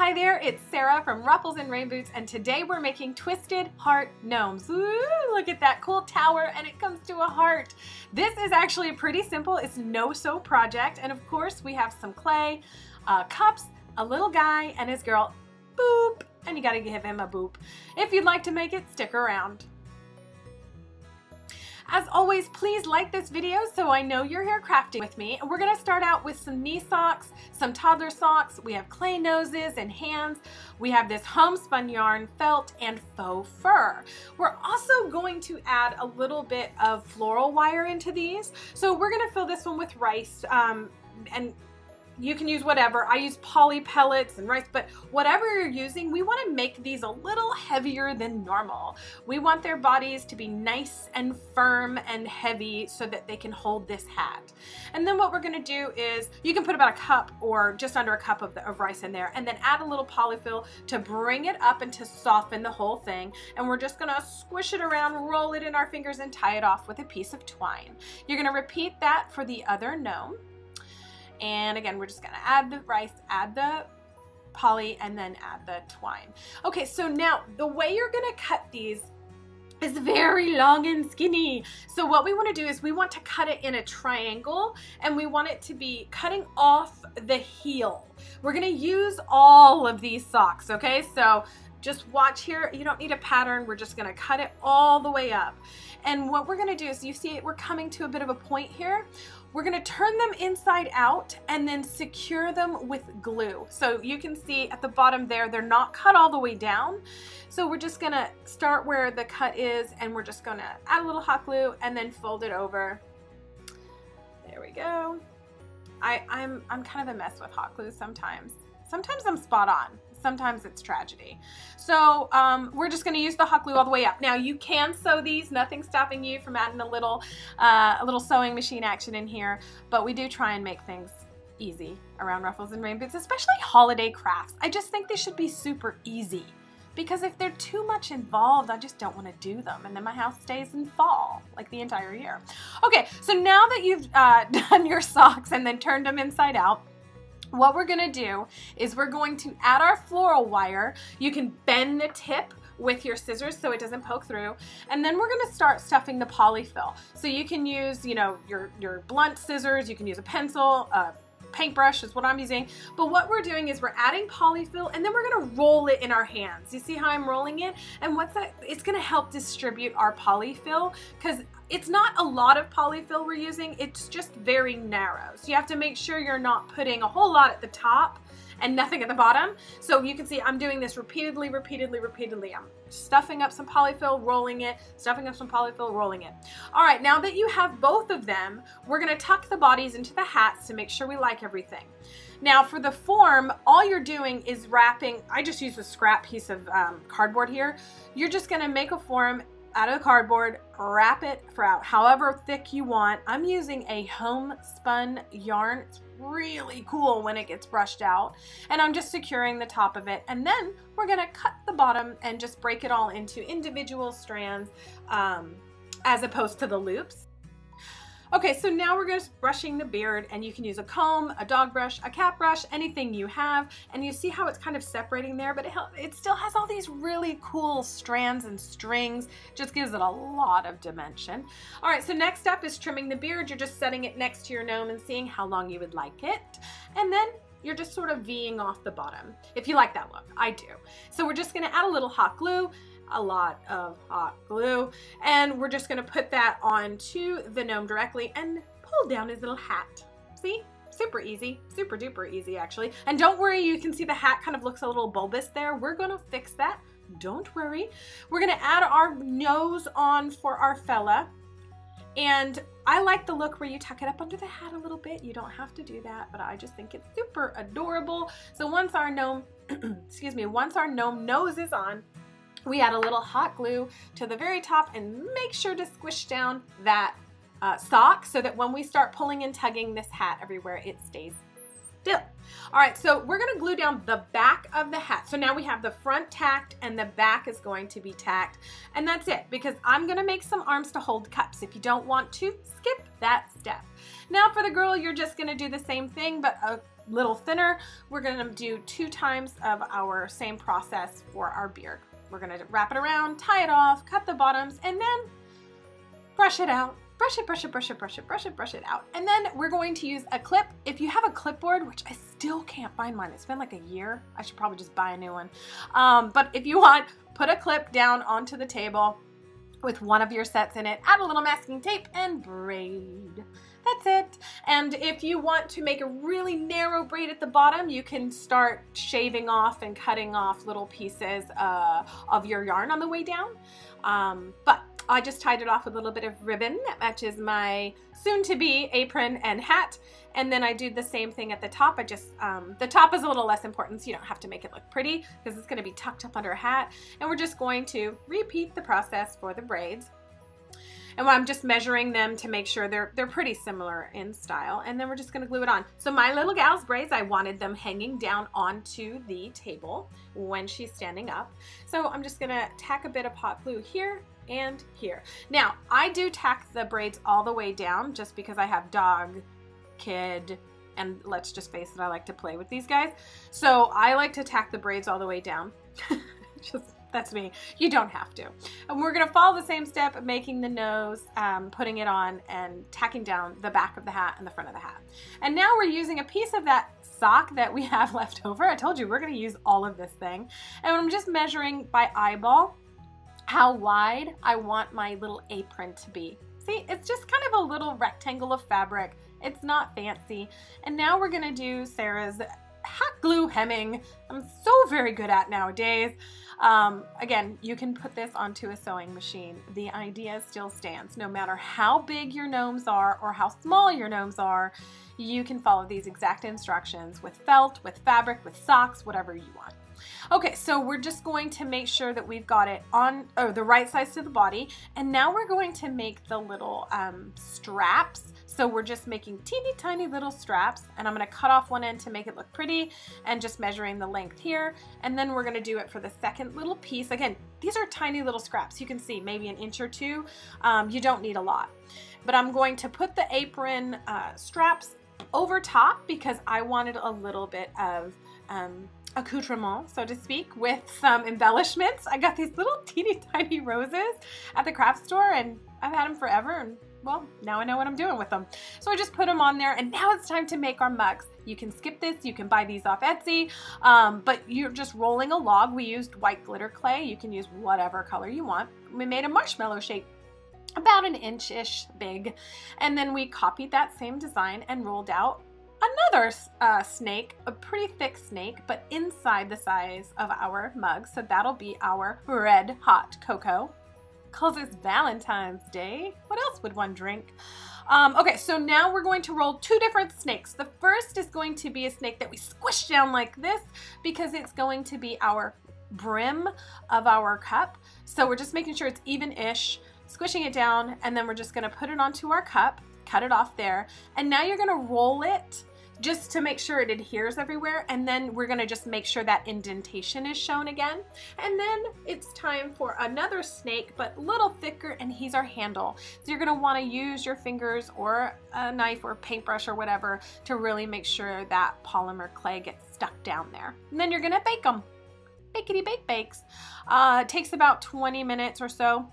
Hi there, it's Sarah from Ruffles and Rain Boots, and today we're making Twisted Heart Gnomes. Ooh, look at that cool tower, and it comes to a heart. This is actually a pretty simple. It's no-sew project, and of course we have some clay, uh, cups, a little guy, and his girl. Boop! And you gotta give him a boop. If you'd like to make it, stick around. As always, please like this video so I know you're here crafting with me. And we're gonna start out with some knee socks, some toddler socks. We have clay noses and hands. We have this homespun yarn, felt, and faux fur. We're also going to add a little bit of floral wire into these. So we're gonna fill this one with rice um, and you can use whatever. I use poly pellets and rice, but whatever you're using, we wanna make these a little heavier than normal. We want their bodies to be nice and firm and heavy so that they can hold this hat. And then what we're gonna do is, you can put about a cup or just under a cup of, the, of rice in there, and then add a little polyfill to bring it up and to soften the whole thing. And we're just gonna squish it around, roll it in our fingers, and tie it off with a piece of twine. You're gonna repeat that for the other gnome. And again, we're just gonna add the rice, add the poly, and then add the twine. Okay, so now the way you're gonna cut these is very long and skinny. So what we wanna do is we want to cut it in a triangle and we want it to be cutting off the heel. We're gonna use all of these socks, okay? So just watch here. You don't need a pattern. We're just gonna cut it all the way up. And what we're gonna do is you see we're coming to a bit of a point here. We're gonna turn them inside out and then secure them with glue. So you can see at the bottom there, they're not cut all the way down. So we're just gonna start where the cut is and we're just gonna add a little hot glue and then fold it over. There we go. I, I'm, I'm kind of a mess with hot glue sometimes. Sometimes I'm spot on sometimes it's tragedy. So um, we're just going to use the hot glue all the way up. Now you can sew these, nothing stopping you from adding a little, uh, a little sewing machine action in here, but we do try and make things easy around Ruffles and Rain Boots, especially holiday crafts. I just think they should be super easy because if they're too much involved, I just don't want to do them. And then my house stays in fall, like the entire year. Okay, so now that you've uh, done your socks and then turned them inside out, what we're gonna do is we're going to add our floral wire. You can bend the tip with your scissors so it doesn't poke through. And then we're gonna start stuffing the polyfill. So you can use, you know, your, your blunt scissors, you can use a pencil, paintbrush is what I'm using. But what we're doing is we're adding polyfill and then we're gonna roll it in our hands. You see how I'm rolling it? And what's that? It's gonna help distribute our polyfill because it's not a lot of polyfill we're using, it's just very narrow. So you have to make sure you're not putting a whole lot at the top and nothing at the bottom. So you can see I'm doing this repeatedly, repeatedly, repeatedly. I'm stuffing up some polyfill, rolling it, stuffing up some polyfill, rolling it. All right, now that you have both of them, we're gonna tuck the bodies into the hats to make sure we like everything. Now for the form, all you're doing is wrapping, I just use a scrap piece of um, cardboard here. You're just gonna make a form out of the cardboard, wrap it for out however thick you want. I'm using a homespun yarn. It's really cool when it gets brushed out. And I'm just securing the top of it. And then we're gonna cut the bottom and just break it all into individual strands um, as opposed to the loops. Okay, so now we're just brushing the beard and you can use a comb, a dog brush, a cat brush, anything you have. And you see how it's kind of separating there, but it, it still has all these really cool strands and strings. Just gives it a lot of dimension. All right, so next up is trimming the beard. You're just setting it next to your gnome and seeing how long you would like it. And then you're just sort of Ving off the bottom, if you like that look. I do. So we're just gonna add a little hot glue, a lot of hot glue. And we're just gonna put that onto the gnome directly and pull down his little hat. See? Super easy, super duper easy actually. And don't worry, you can see the hat kind of looks a little bulbous there. We're gonna fix that, don't worry. We're gonna add our nose on for our fella. And I like the look where you tuck it up under the hat a little bit. You don't have to do that, but I just think it's super adorable. So once our gnome, excuse me, once our gnome nose is on, we add a little hot glue to the very top and make sure to squish down that uh, sock so that when we start pulling and tugging this hat everywhere, it stays still. All right, so we're gonna glue down the back of the hat. So now we have the front tacked and the back is going to be tacked. And that's it, because I'm gonna make some arms to hold cups. If you don't want to, skip that step. Now for the girl, you're just gonna do the same thing, but a little thinner, we're gonna do two times of our same process for our beard. We're gonna wrap it around, tie it off, cut the bottoms, and then brush it out. Brush it, brush it, brush it, brush it, brush it, brush it out. And then we're going to use a clip. If you have a clipboard, which I still can't find mine, it's been like a year. I should probably just buy a new one. Um, but if you want, put a clip down onto the table with one of your sets in it, add a little masking tape and braid. That's it. And if you want to make a really narrow braid at the bottom, you can start shaving off and cutting off little pieces uh, of your yarn on the way down. Um, but I just tied it off with a little bit of ribbon that matches my soon-to-be apron and hat. And then I do the same thing at the top. I just, um, the top is a little less important so you don't have to make it look pretty because it's gonna be tucked up under a hat. And we're just going to repeat the process for the braids. And I'm just measuring them to make sure they're, they're pretty similar in style. And then we're just gonna glue it on. So my little gal's braids, I wanted them hanging down onto the table when she's standing up. So I'm just gonna tack a bit of hot glue here and here. Now, I do tack the braids all the way down just because I have dog, kid, and let's just face it, I like to play with these guys. So I like to tack the braids all the way down. just that's me. You don't have to. And we're gonna follow the same step making the nose, um, putting it on, and tacking down the back of the hat and the front of the hat. And now we're using a piece of that sock that we have left over. I told you we're gonna use all of this thing. And I'm just measuring by eyeball how wide I want my little apron to be. See, it's just kind of a little rectangle of fabric. It's not fancy. And now we're gonna do Sarah's glue hemming. I'm so very good at nowadays. Um, again, you can put this onto a sewing machine. The idea still stands. No matter how big your gnomes are or how small your gnomes are, you can follow these exact instructions with felt, with fabric, with socks, whatever you want. Okay, so we're just going to make sure that we've got it on oh, the right size to the body. And now we're going to make the little um, straps. So we're just making teeny tiny little straps and I'm gonna cut off one end to make it look pretty and just measuring the length here. And then we're gonna do it for the second little piece. Again, these are tiny little scraps. You can see maybe an inch or two. Um, you don't need a lot. But I'm going to put the apron uh, straps over top because I wanted a little bit of um, accoutrement, so to speak, with some embellishments. I got these little teeny tiny roses at the craft store and I've had them forever well, now I know what I'm doing with them. So I just put them on there and now it's time to make our mugs. You can skip this, you can buy these off Etsy, um, but you're just rolling a log. We used white glitter clay. You can use whatever color you want. We made a marshmallow shape about an inch-ish big. And then we copied that same design and rolled out another uh, snake, a pretty thick snake, but inside the size of our mug. So that'll be our red hot cocoa. Cause it's Valentine's Day. What else would one drink? Um, okay, so now we're going to roll two different snakes. The first is going to be a snake that we squish down like this because it's going to be our brim of our cup. So we're just making sure it's even-ish, squishing it down, and then we're just gonna put it onto our cup, cut it off there, and now you're gonna roll it just to make sure it adheres everywhere. And then we're gonna just make sure that indentation is shown again. And then it's time for another snake, but a little thicker, and he's our handle. So you're gonna wanna use your fingers or a knife or paintbrush or whatever to really make sure that polymer clay gets stuck down there. And then you're gonna bake them. Bakety bake bakes. Uh, it takes about 20 minutes or so.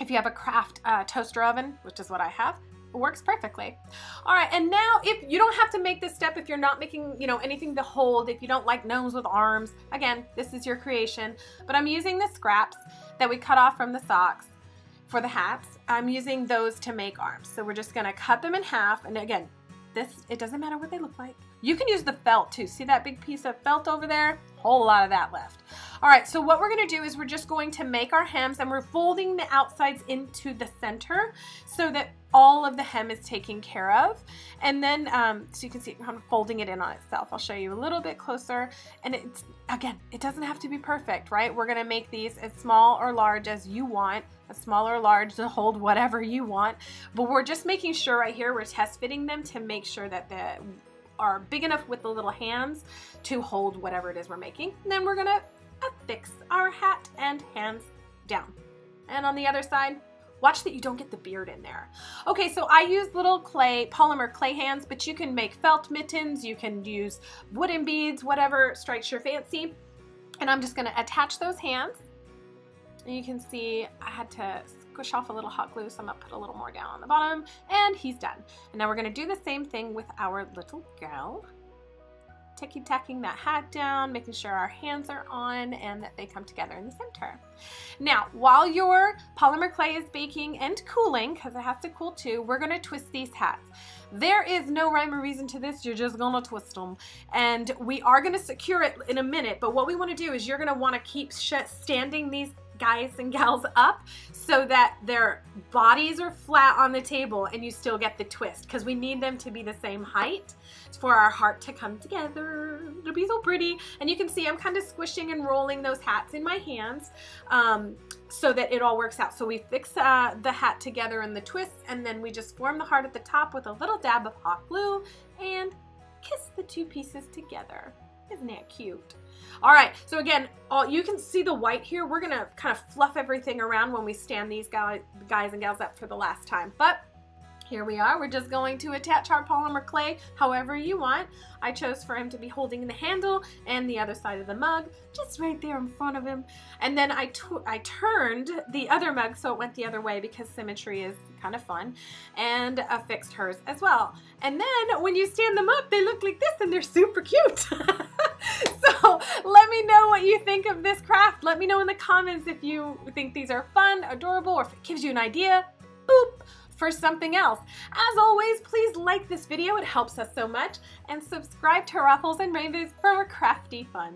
If you have a craft uh, toaster oven, which is what I have, works perfectly. All right, and now if you don't have to make this step if you're not making, you know, anything to hold, if you don't like gnomes with arms, again, this is your creation, but I'm using the scraps that we cut off from the socks for the hats. I'm using those to make arms. So we're just gonna cut them in half, and again, this, it doesn't matter what they look like. You can use the felt too. See that big piece of felt over there? Whole lot of that left. All right, so what we're gonna do is we're just going to make our hems and we're folding the outsides into the center so that all of the hem is taken care of. And then, um, so you can see I'm folding it in on itself. I'll show you a little bit closer. And it's, again, it doesn't have to be perfect, right? We're gonna make these as small or large as you want, a small or large to hold whatever you want. But we're just making sure right here, we're test fitting them to make sure that the are big enough with the little hands to hold whatever it is we're making. And then we're gonna affix our hat and hands down. And on the other side, Watch that you don't get the beard in there. Okay, so I use little clay, polymer clay hands, but you can make felt mittens, you can use wooden beads, whatever strikes your fancy. And I'm just gonna attach those hands. And you can see I had to squish off a little hot glue, so I'm gonna put a little more down on the bottom, and he's done. And now we're gonna do the same thing with our little girl ticky tacking that hat down, making sure our hands are on and that they come together in the center. Now, while your polymer clay is baking and cooling, because it has to cool too, we're gonna twist these hats. There is no rhyme or reason to this, you're just gonna twist them. And we are gonna secure it in a minute, but what we wanna do is you're gonna wanna keep standing these guys and gals up so that their bodies are flat on the table and you still get the twist because we need them to be the same height for our heart to come together. It'll be so pretty. And you can see I'm kind of squishing and rolling those hats in my hands um, so that it all works out. So we fix uh, the hat together in the twist and then we just form the heart at the top with a little dab of hot glue and kiss the two pieces together. Isn't that cute? All right, so again, all, you can see the white here. We're gonna kind of fluff everything around when we stand these guys, guys and gals up for the last time. But here we are. We're just going to attach our polymer clay however you want. I chose for him to be holding the handle and the other side of the mug, just right there in front of him. And then I, I turned the other mug so it went the other way because symmetry is kind of fun, and uh, affixed hers as well. And then when you stand them up, they look like this and they're super cute. so let me know what you think of this craft. Let me know in the comments if you think these are fun, adorable, or if it gives you an idea. Boop for something else. As always, please like this video, it helps us so much, and subscribe to Ruffles and Rain Boots for more crafty fun.